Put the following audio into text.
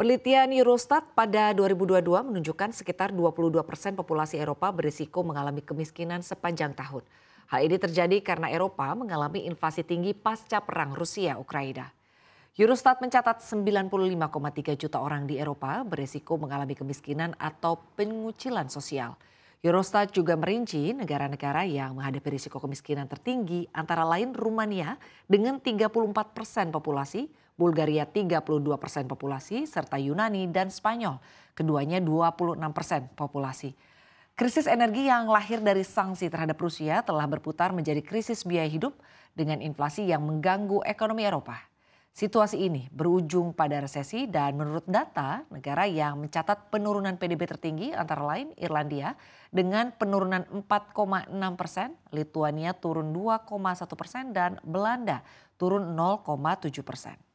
Penelitian Eurostat pada 2022 menunjukkan sekitar 22 persen populasi Eropa berisiko mengalami kemiskinan sepanjang tahun. Hal ini terjadi karena Eropa mengalami inflasi tinggi pasca perang Rusia-Ukraina. Eurostat mencatat 95,3 juta orang di Eropa berisiko mengalami kemiskinan atau pengucilan sosial. Eurostat juga merinci negara-negara yang menghadapi risiko kemiskinan tertinggi antara lain Rumania dengan 34 persen populasi, Bulgaria 32 persen populasi, serta Yunani dan Spanyol, keduanya 26 persen populasi. Krisis energi yang lahir dari sanksi terhadap Rusia telah berputar menjadi krisis biaya hidup dengan inflasi yang mengganggu ekonomi Eropa. Situasi ini berujung pada resesi dan menurut data negara yang mencatat penurunan PDB tertinggi antara lain Irlandia dengan penurunan 4,6 persen, Lituania turun 2,1 persen dan Belanda turun 0,7 persen.